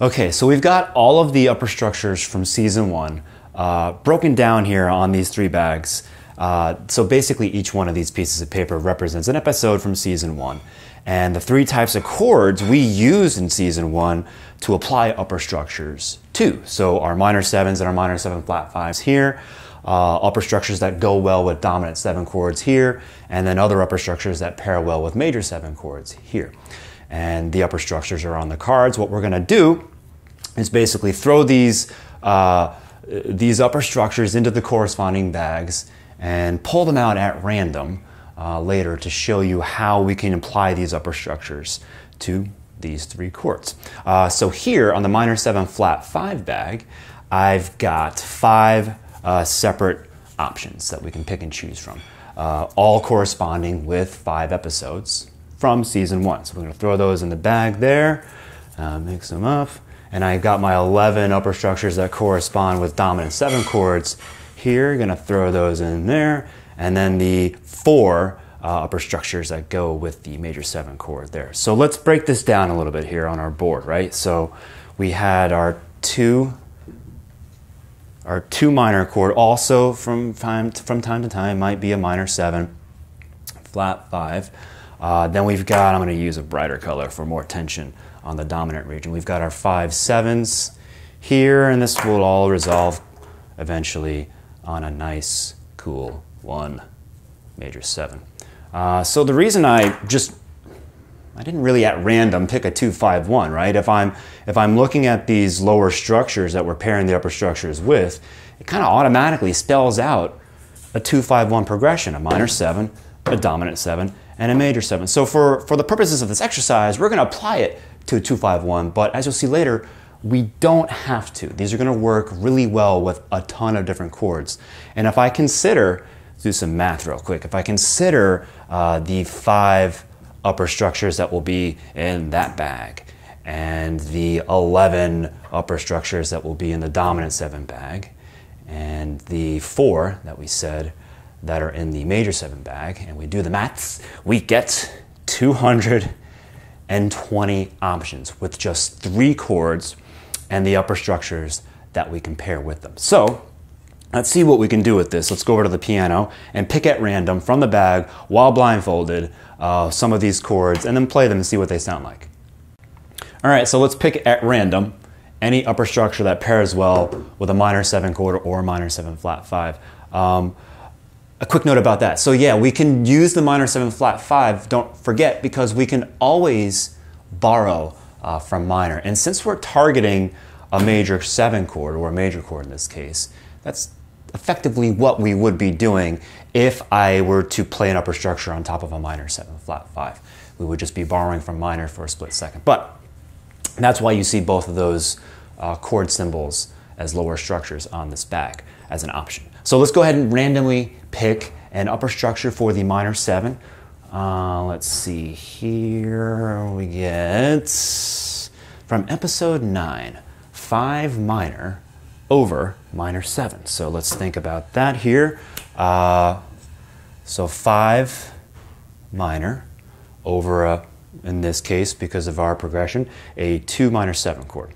Okay, so we've got all of the upper structures from season one uh, broken down here on these three bags. Uh, so basically, each one of these pieces of paper represents an episode from season one. And the three types of chords we used in season one to apply upper structures to. So our minor sevens and our minor seven flat fives here, uh, upper structures that go well with dominant seven chords here, and then other upper structures that pair well with major seven chords here. And the upper structures are on the cards. What we're going to do is basically throw these, uh, these upper structures into the corresponding bags and pull them out at random uh, later to show you how we can apply these upper structures to these three chords. Uh, so here on the minor 7 flat 5 bag, I've got five uh, separate options that we can pick and choose from, uh, all corresponding with five episodes from season 1. So we're to throw those in the bag there, uh, mix them up, and I've got my 11 upper structures that correspond with dominant 7 chords here, to throw those in there, and then the four uh, upper structures that go with the major seven chord there. So let's break this down a little bit here on our board, right? So we had our two our two minor chord also from time from time to time might be a minor seven, flat five. Uh, then we've got I'm going to use a brighter color for more tension on the dominant region. We've got our five sevens here, and this will all resolve eventually on a nice, cool one major seven. Uh, so the reason I just I didn't really at random pick a 251, right? If I'm if I'm looking at these lower structures that we're pairing the upper structures with, it kind of automatically spells out a 251 progression, a minor 7, a dominant 7, and a major 7. So for for the purposes of this exercise, we're going to apply it to a 251, but as you'll see later, we don't have to. These are going to work really well with a ton of different chords. And if I consider do some math real quick. If I consider uh, the five upper structures that will be in that bag and the 11 upper structures that will be in the dominant seven bag and the four that we said that are in the major seven bag and we do the maths, we get 220 options with just three chords and the upper structures that we compare with them. So Let's see what we can do with this. Let's go over to the piano and pick at random from the bag while blindfolded uh, some of these chords and then play them and see what they sound like. All right, so let's pick at random any upper structure that pairs well with a minor 7 chord or minor 7 flat 5. Um, a quick note about that. So yeah, we can use the minor 7 flat 5, don't forget, because we can always borrow uh, from minor. And since we're targeting a major 7 chord, or a major chord in this case, that's effectively what we would be doing if I were to play an upper structure on top of a minor 7 flat 5. We would just be borrowing from minor for a split second. But that's why you see both of those uh, chord symbols as lower structures on this back as an option. So let's go ahead and randomly pick an upper structure for the minor 7. Uh, let's see here we get from episode 9, 5 minor over minor 7. So let's think about that here. Uh, so 5 minor over, a, in this case, because of our progression, a 2 minor 7 chord.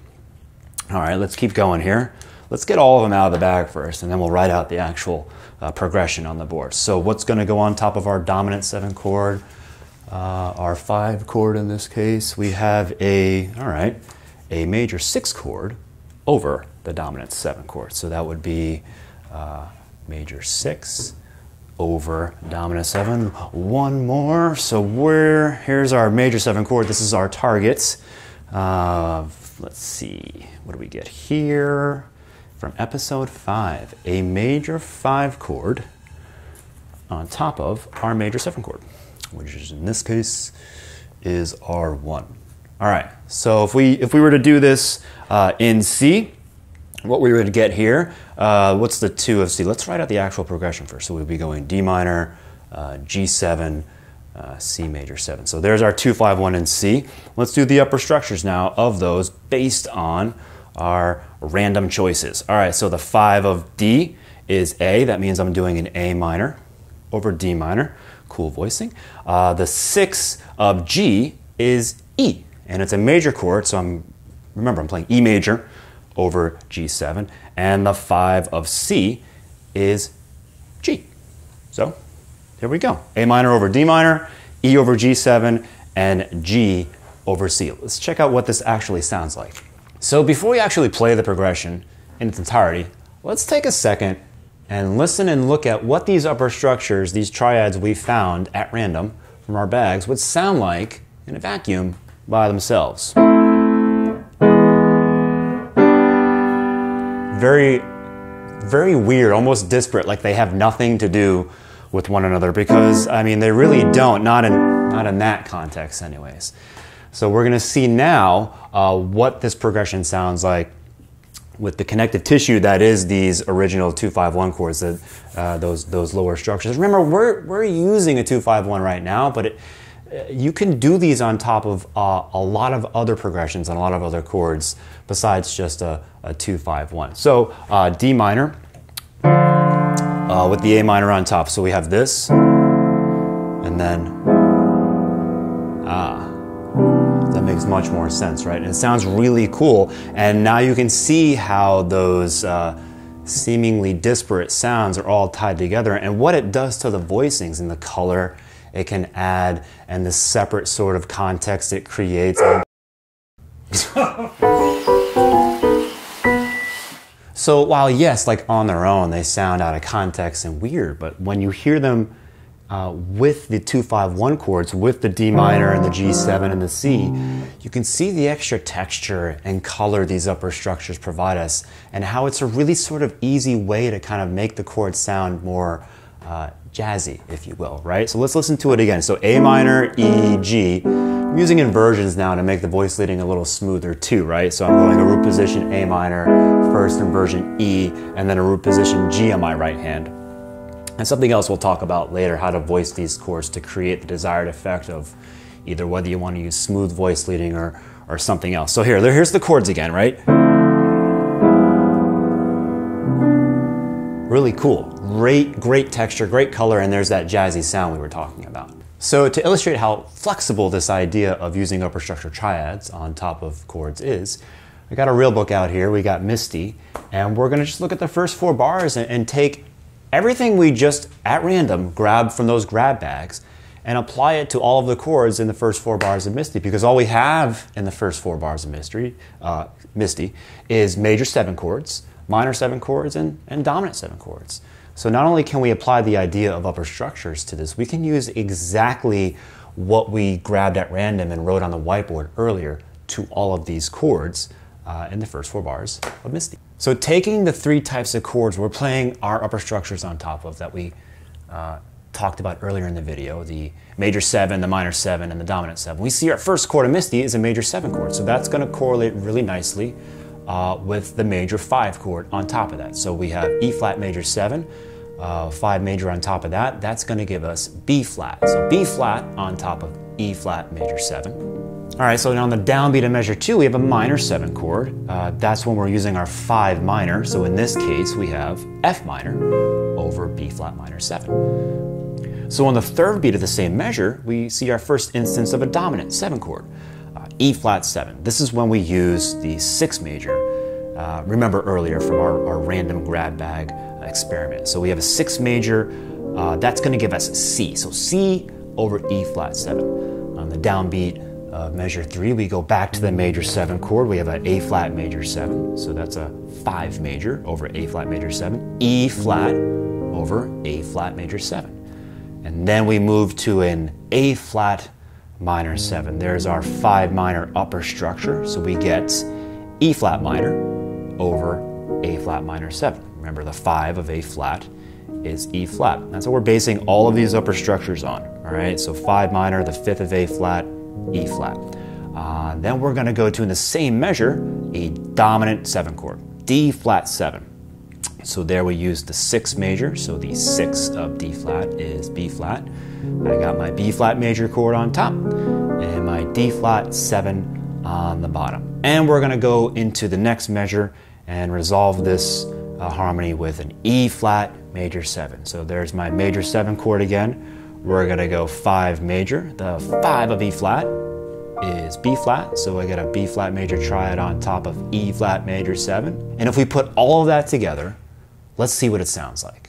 All right, let's keep going here. Let's get all of them out of the bag first, and then we'll write out the actual uh, progression on the board. So what's going to go on top of our dominant 7 chord? Uh, our 5 chord in this case, we have a, all right, a major 6 chord over the dominant seven chord. So that would be uh, major six over dominant seven. One more. So we're, here's our major seven chord. This is our target. Uh, let's see, what do we get here? From episode five, a major five chord on top of our major seven chord, which is in this case is R1. All right, so if we if we were to do this uh, in C, what we would get here, uh, what's the 2 of C? Let's write out the actual progression first. So we'd be going D minor, uh, G7, uh, C major 7. So there's our 2, 5, 1, and C. Let's do the upper structures now of those based on our random choices. All right, so the 5 of D is A. That means I'm doing an A minor over D minor. Cool voicing. Uh, the 6 of G is E, and it's a major chord, so I'm remember, I'm playing E major over G7, and the 5 of C is G. So there we go. A minor over D minor, E over G7, and G over C. Let's check out what this actually sounds like. So before we actually play the progression in its entirety, let's take a second and listen and look at what these upper structures, these triads we found at random from our bags, would sound like in a vacuum by themselves. Very, very weird, almost disparate, like they have nothing to do with one another because, I mean, they really don't, not in, not in that context, anyways. So we're going to see now uh, what this progression sounds like with the connective tissue that is these original 251 chords, that, uh, those, those lower structures. Remember, we're, we're using a 251 right now, but it, uh, you can do these on top of uh, a lot of other progressions and a lot of other chords besides just a, a 251. So uh, D minor uh, with the A minor on top. So we have this, and then ah. Makes much more sense, right? And it sounds really cool. And now you can see how those uh, seemingly disparate sounds are all tied together and what it does to the voicings and the color it can add and the separate sort of context it creates. so while yes, like on their own, they sound out of context and weird, but when you hear them uh, with the 251 chords, with the D minor and the G7 and the C, you can see the extra texture and color these upper structures provide us, and how it's a really sort of easy way to kind of make the chords sound more uh, jazzy, if you will, right? So let's listen to it again. So A minor, E, G. I'm using inversions now to make the voice leading a little smoother too, right? So I'm going a root position A minor, first inversion E, and then a root position G on my right hand. And something else we'll talk about later, how to voice these chords to create the desired effect of either whether you want to use smooth voice leading or, or something else. So here, here's the chords again, right? Really cool. Great, great texture, great color, and there's that jazzy sound we were talking about. So to illustrate how flexible this idea of using upper structure triads on top of chords is, I got a real book out here. We got Misty, and we're going to just look at the first four bars and, and take everything we just at random grabbed from those grab bags and apply it to all of the chords in the first four bars of Misty because all we have in the first four bars of uh, Misty is major seven chords, minor seven chords, and, and dominant seven chords. So not only can we apply the idea of upper structures to this, we can use exactly what we grabbed at random and wrote on the whiteboard earlier to all of these chords uh, in the first four bars of Misty. So taking the three types of chords we're playing our upper structures on top of that we uh, talked about earlier in the video, the major seven, the minor seven, and the dominant seven. We see our first chord of Misty is a major seven chord, so that's going to correlate really nicely uh, with the major five chord on top of that. So we have E flat major seven, uh, five major on top of that. That's going to give us B flat. So B flat on top of E flat major seven. All right, so on the downbeat of measure two, we have a minor seven chord. Uh, that's when we're using our five minor. So in this case, we have F minor over B flat minor seven. So on the third beat of the same measure, we see our first instance of a dominant seven chord, uh, E flat seven. This is when we use the six major. Uh, remember earlier from our, our, random grab bag experiment. So we have a six major, uh, that's gonna give us C. So C over E flat seven. On the downbeat, uh, measure three, we go back to the major seven chord. We have an A flat major seven, so that's a five major over A flat major seven, E flat over A flat major seven. And then we move to an A flat minor seven. There's our five minor upper structure, so we get E flat minor over A flat minor seven. Remember, the five of A flat is E flat. That's what we're basing all of these upper structures on. All right, so five minor, the fifth of A flat, E flat. Uh, then we're going to go to, in the same measure, a dominant seven chord, D flat seven. So there we use the six major, so the six of D flat is B flat. I got my B flat major chord on top and my D flat seven on the bottom. And we're going to go into the next measure and resolve this uh, harmony with an E flat major seven. So there's my major seven chord again. We're going to go five major, the five of E flat, is B flat, so I get a B flat major triad on top of E flat major 7. And if we put all of that together, let's see what it sounds like.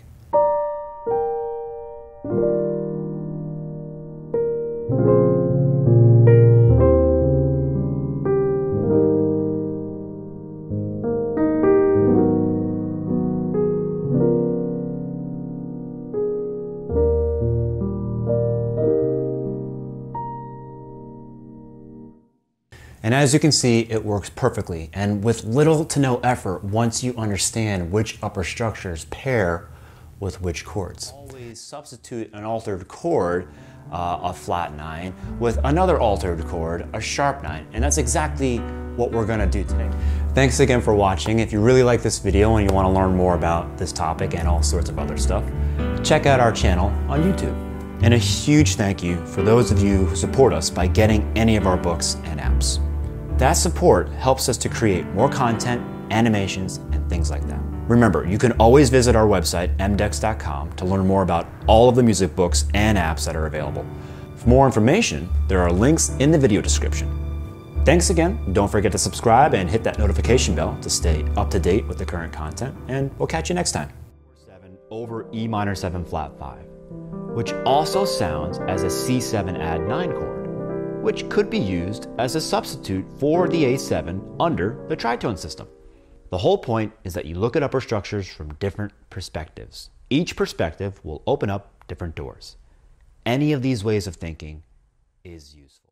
As you can see, it works perfectly and with little to no effort once you understand which upper structures pair with which chords. Always substitute an altered chord, uh, a flat nine, with another altered chord, a sharp nine. And that's exactly what we're gonna do today. Thanks again for watching. If you really like this video and you wanna learn more about this topic and all sorts of other stuff, check out our channel on YouTube. And a huge thank you for those of you who support us by getting any of our books and apps. That support helps us to create more content, animations, and things like that. Remember, you can always visit our website, mdecks.com, to learn more about all of the music books and apps that are available. For more information, there are links in the video description. Thanks again. Don't forget to subscribe and hit that notification bell to stay up to date with the current content, and we'll catch you next time. 7 over E minor 7 flat 5, which also sounds as a C7 add 9 chord which could be used as a substitute for the A7 under the tritone system. The whole point is that you look at upper structures from different perspectives. Each perspective will open up different doors. Any of these ways of thinking is useful.